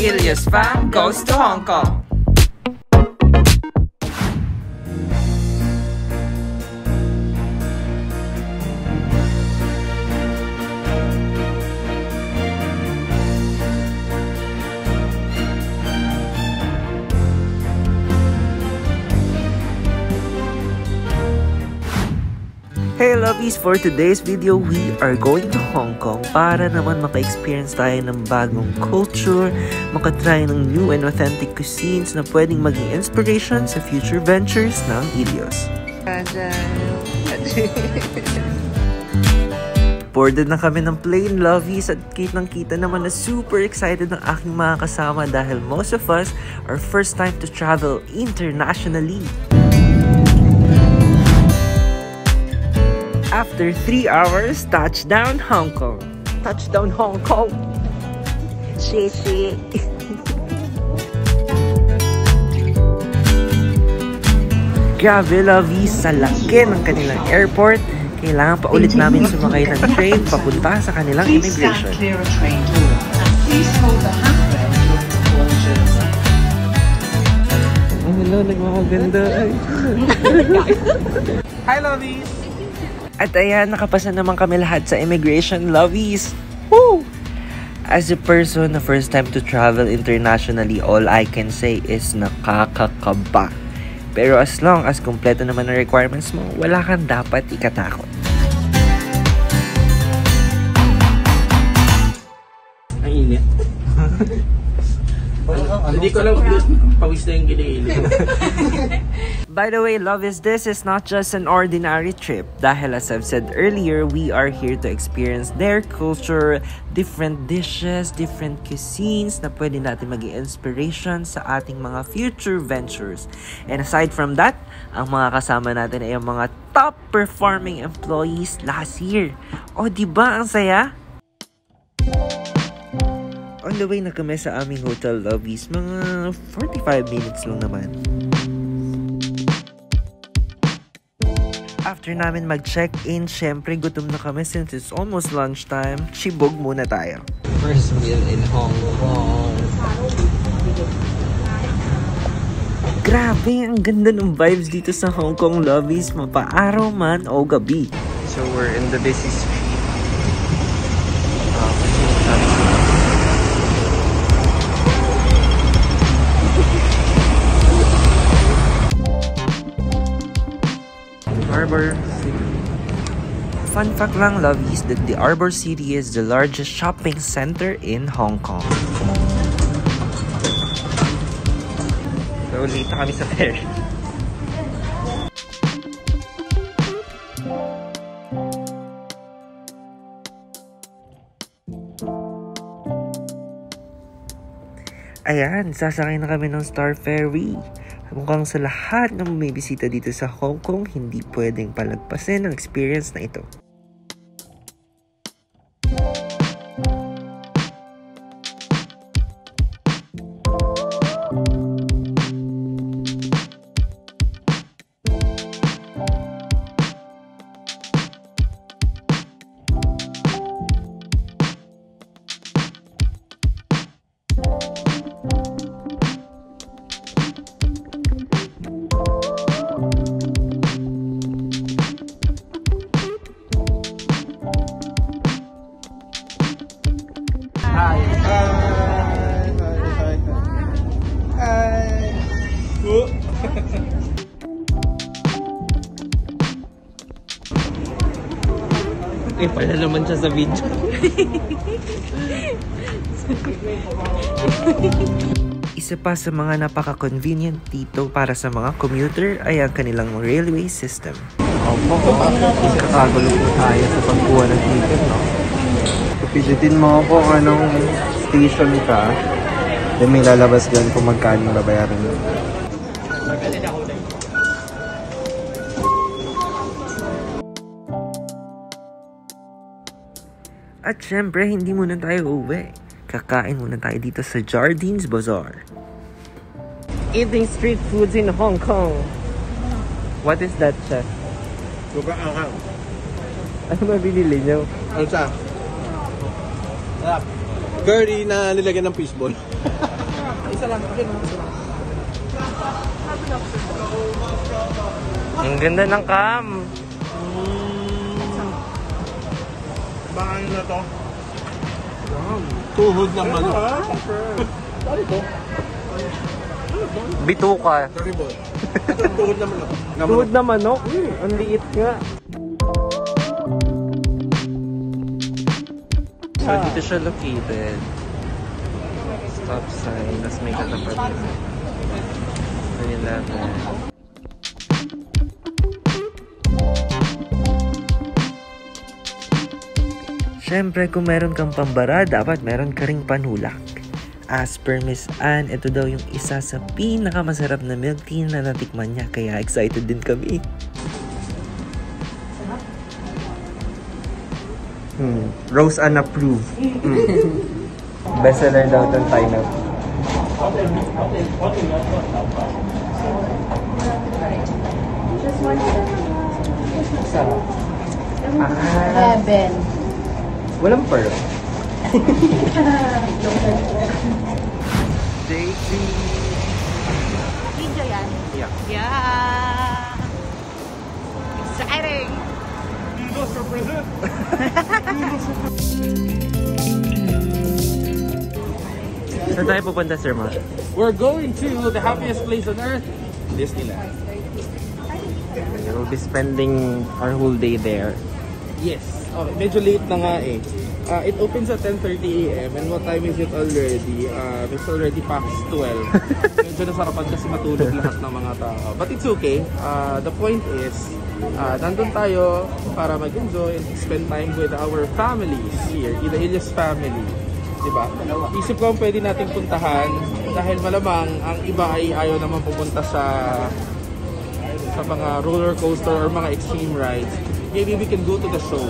Ilias Fan goes to Hong Kong. Hey lovies! For today's video, we are going to Hong Kong para naman maka-experience tayo ng bagong culture, makatry ng new and authentic cuisines na pwedeng maging inspiration sa future ventures ng Ilios. Boarded na kami ng plane, lovies, at kitang kita naman na super excited ng aking mga kasama dahil most of us are first time to travel internationally. After 3 hours, touchdown Hong Kong. Touchdown Hong Kong. Shishi. Grabe, Lovey, sa laki ng kanilang airport, kailangan pa ulit namin sumakay ng train papunta sa kanilang immigration. hello, nagmamaganda. Hi, Lovies! At ayan, nakapasa naman kami lahat sa immigration, Lovies! Woo! As a person na first time to travel internationally, all I can say is nakakakaba. Pero as long as kumpleto naman ang requirements mo, wala kang dapat ikatakot. Ang init. Hindi ko alam, pawis na yung gili-gili. By the way, love is this is not just an ordinary trip. Dahil as I've said earlier, we are here to experience their culture, different dishes, different cuisines na pwede natin maging inspiration sa ating mga future ventures. And aside from that, ang mga kasama natin ay ang mga top performing employees last year. O, di ba ang saya? On the way na kami sa aming hotel lobbies, mga 45 minutes lang naman. After namin mag-check-in, syempre gutom na kami since it's almost lunchtime. Chibog muna tayo. First meal in Hong Kong. Grabe, ang ganda ng vibes dito sa Hong Kong lobbies, mapaaraw man o gabi. So we're in the busy street. Um, Harbor City. Fun fact lang, lovies, that the Arbor City is the largest shopping center in Hong Kong. So, late kami sa ferry. Ayan, sasakay na kami ng Star Ferry. Mukhang sa lahat ng may bisita dito sa Hong Kong, hindi pwedeng palagpasin ang experience na ito. Eh, pala naman siya sa video. Isa pa sa mga napaka-convenient dito para sa mga commuter ay ang kanilang railway system. Opo, isa kagulo po tayo sa pagkuha ng ticket, no? Pipitin mo ako kung anong station ka. Then may lalabas dyan kung magkano babayaran mo. At syempre, hindi muna tayo uwi. Kakain muna tayo dito sa Jardines Bazaar. Eating street foods in Hong Kong. What is that, chef? Sobrang anghang. Ano ba binili niyo? Ano siya? Curry na nilagyan ng fishball. Isa lang, okay na. Ang ganda ng cam. Ano na to? Tuhod ng manok. Bituka. Terrible. Ito tuhod ng manok. Na Tuhod na manok? Ang liit nga. So, dito siya located. Stop sign. Tapos may katapat yun. 11. Siyempre, kung meron kang pambara, dapat meron ka ring panulak. As per Miss Anne, ito daw yung isa sa pinakamasarap na milk tea na natikman niya. Kaya excited din kami. Hmm. Rose Anne approved. Hmm. Bestseller daw itong Thai milk. Ah, Heaven. Walang pearl. Daisy. Video yan. Yeah. Yeah! Exciting! Saan tayo pupunta, Sir Mark? We're going to the happiest place on earth, Disneyland. We'll be spending our whole day there. Yes. Okay, medyo late na nga eh. Uh, it opens at 10.30 a.m. and what time is it already? Uh, it's already past 12. medyo nasarapan kasi matulog lahat ng mga tao. But it's okay. Uh, the point is, uh, nandun tayo para mag-enjoy and spend time with our families here, the Ilias family. Diba? Isip ko ang pwede nating puntahan dahil malamang ang iba ay ayaw naman pupunta sa sa mga roller coaster or mga extreme rides, maybe we can go to the show.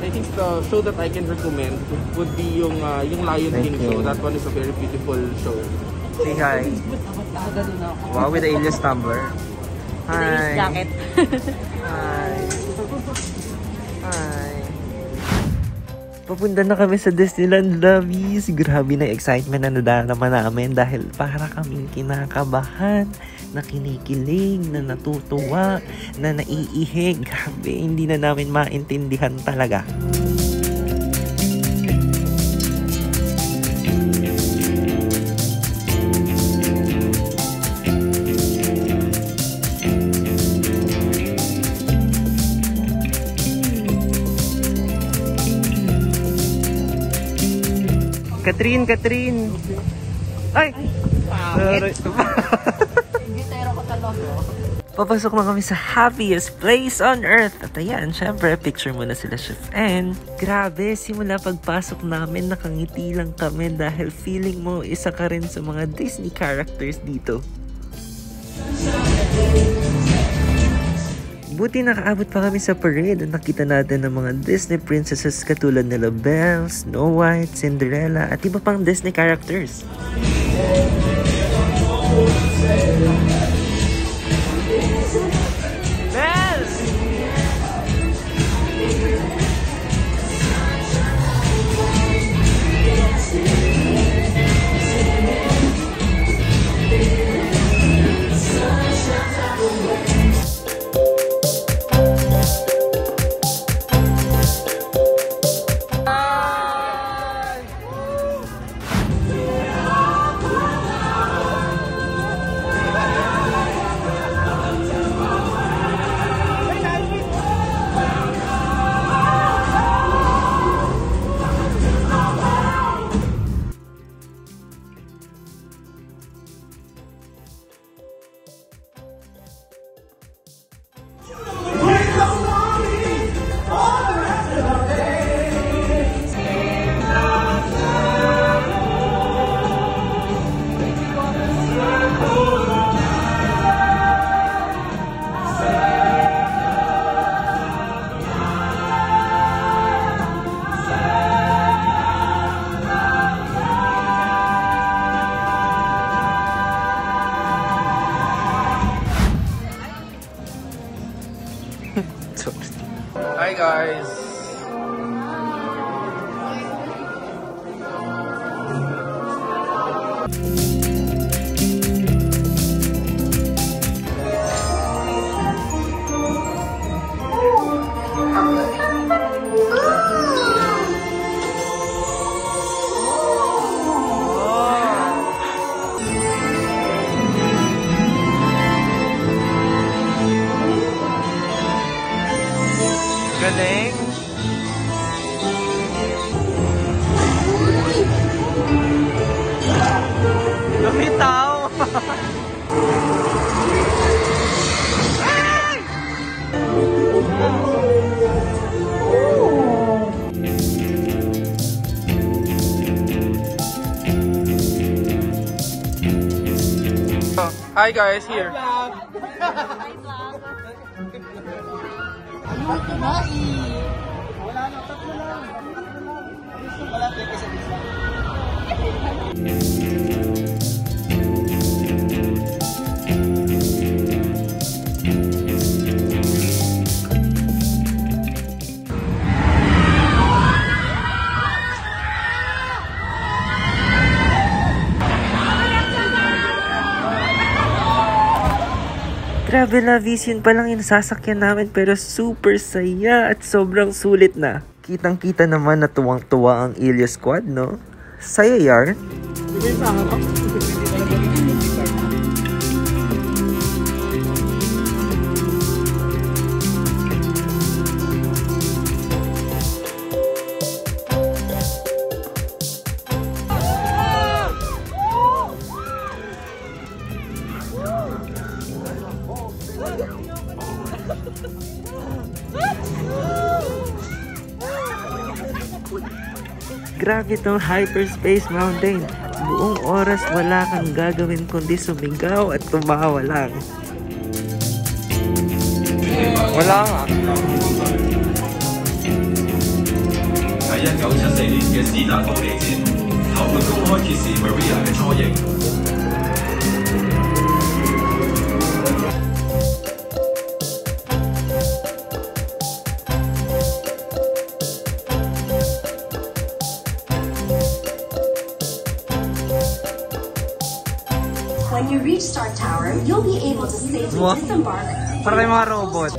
I think the show that I can recommend would be yung uh, yung Lion Thank King you. show. That one is a very beautiful show. Say hi. Wow, with the Alias tumbler. Hi. jacket. Hi. Hi. Papunta na kami sa Disneyland Lovies. Grabe na excitement na nadarama namin dahil para kaming kinakabahan, na kinikilig, na natutuwa, na naiihig. Grabe, hindi na namin maintindihan talaga. Katrin, Katrin! Ay! Sorry. Tayo ko. Papasok na kami sa happiest place on earth. At ayan, syempre, picture muna sila Chef N. Grabe, simula pagpasok namin, nakangiti lang kami dahil feeling mo isa ka rin sa mga Disney characters dito. Buti nakaabot pa kami sa parade at nakita natin ng mga Disney princesses katulad nila Belle, Snow White, Cinderella at iba pang Disney characters. up. Hi guys, here. Grabe lovies, yun pa lang yung sasakyan namin pero super saya at sobrang sulit na. Kitang-kita naman na tuwang-tuwa ang Ilya Squad, no? Saya yarn. Grabe tong hyperspace mountain. Buong oras wala kang gagawin kundi sumigaw at tumawa lang. Wala nga. 喺一九七四年嘅斯坦福地战，后半公开揭示 Maria 嘅雏 disembark. Para kay mga robot.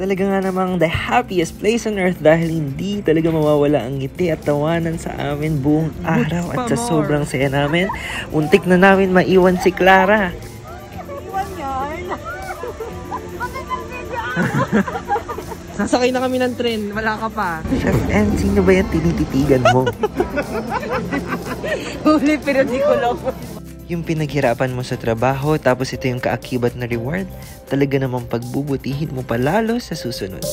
Talaga nga namang the happiest place on earth dahil hindi talaga mawawala ang ngiti at tawanan sa amin buong araw at sa sobrang saya namin. Untik na namin maiwan si Clara. Sasakay na kami ng train, wala ka pa. Chef N, sino ba yan tinititigan mo? Huli pero di ko lang. Yung pinaghirapan mo sa trabaho tapos ito yung kaakibat na reward, talaga namang pagbubutihin mo palalo sa susunod.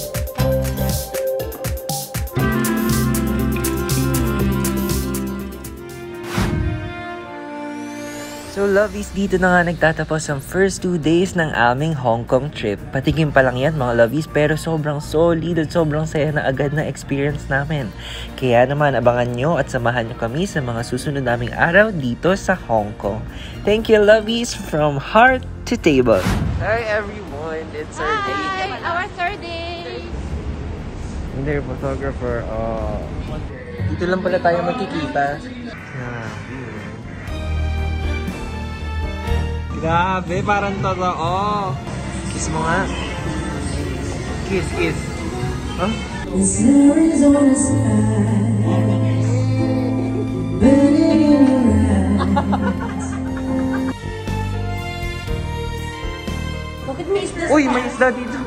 So lovies, dito na nga nagtatapos ang first two days ng aming Hong Kong trip. Patigim pa lang yan mga lovies pero sobrang solid at sobrang saya na agad na experience namin. Kaya naman abangan nyo at samahan nyo kami sa mga susunod naming araw dito sa Hong Kong. Thank you lovies from heart to table. Hi everyone, it's our day. Hi, our third day. Hindi, photographer. Oh. Dito lang pala tayo magkikita. Grabe, parang totoo. Kiss mo nga. Kiss, kiss. Huh? Bakit may isda Uy, may isda dito.